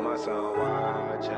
my son watching.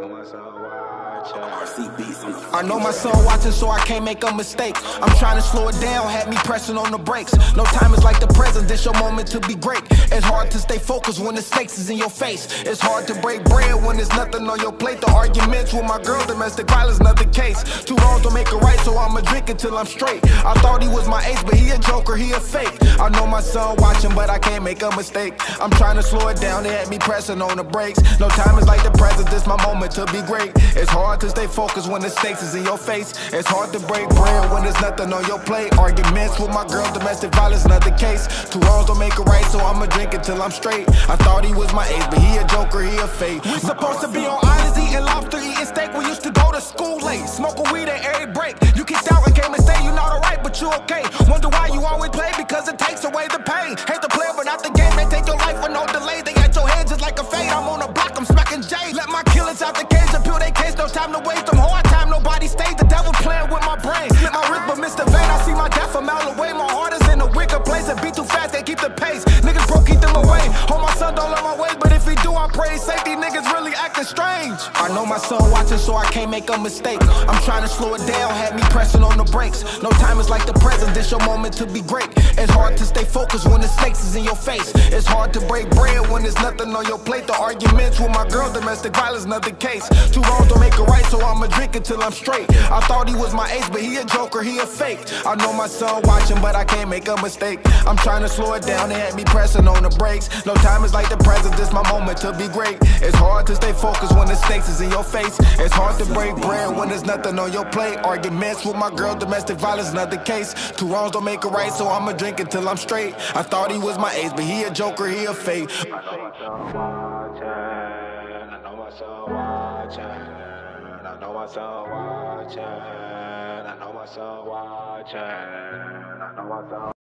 Know my son watching. I know my son watching, so I can't make a mistake. I'm trying to slow it down, had me pressing on the brakes. No time is like the present, this your moment to be great. It's hard to stay focused when the stakes is in your face. It's hard to break bread when there's nothing on your plate. The arguments with my girl, domestic violence, not the case. Two wrongs don't make a right, so I'ma drink until I'm straight. I thought he was my ace, but he a joker, he a fake. I know my son watching, but I can't make a mistake. I'm trying to slow it down, they had me pressing on the brakes. No time is like the present, this my moment to be great. It's hard to stay focused when the stakes is in your face. It's hard to break bread when there's nothing on your plate. Arguments with my girl, domestic violence, another case. Two wrongs don't make a right, so I'ma drink until I'm straight. I thought he was my ace, but he a joker, he a fake. We supposed to be on islands eating lobster, eating steak. We used to go to school late, smoking weed at every break. You kicked out and came and say you not alright, but you okay. Wonder why you always play because it takes away the pain. Hate Death a mile away. My heart is in a wicked place. It beat too fast, they keep the pace. Niggas broke, keep them away. Hold my son don't let my I safety. Niggas really acting strange. I know my son watching, so I can't make a mistake. I'm trying to slow it down, had me pressing on the brakes. No time is like the present, this your moment to be great. It's hard to stay focused when the snakes is in your face. It's hard to break bread when there's nothing on your plate. The arguments with my girl, domestic violence, not the case. Two wrongs don't make a right, so I'ma drink until I'm straight. I thought he was my ace, but he a joker, he a fake. I know my son watching, but I can't make a mistake. I'm trying to slow it down, they had me pressing on the brakes. No time is like the present, this my moment to be great. It's hard to stay focused when the stakes is in your face. It's hard to break bread when there's nothing on your plate. Arguments with my girl, domestic violence, not the case. Two wrongs don't make a right, so I'ma drink until I'm straight. I thought he was my ace, but he a joker, he a fake. I know my son watching. I know my son watching. I know my